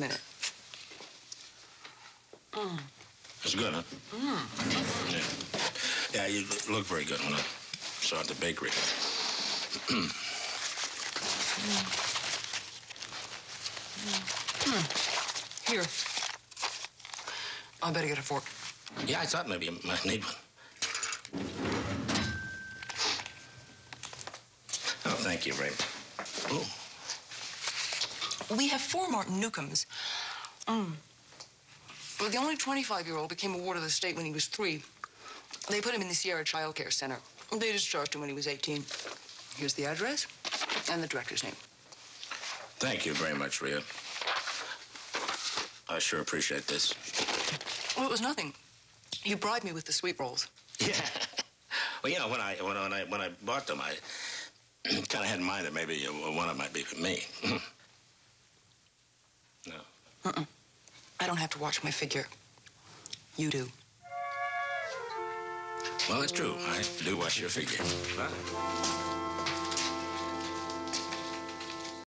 minute. Mm. It's good, huh? Mm. Yeah. Yeah, you look very good when I saw at the bakery. Mm. Here. I better get a fork. Yeah, I thought maybe you might need one. Oh, thank you, Ray. Oh, We have four Martin Newcombs. Mm. Well, the only 25-year-old became a ward of the state when he was three. They put him in the Sierra Child Care Center. They discharged him when he was 18. Here's the address and the director's name. thank you very much, Rhea. I sure appreciate this. Well, it was nothing. You bribed me with the sweet rolls. Yeah. Well, you know, when I when, when I when I bought them, I kind of had in mind that maybe uh, one of them might be for me. no. I don't have to watch my figure. You do. Well, it's true. I do watch your figure.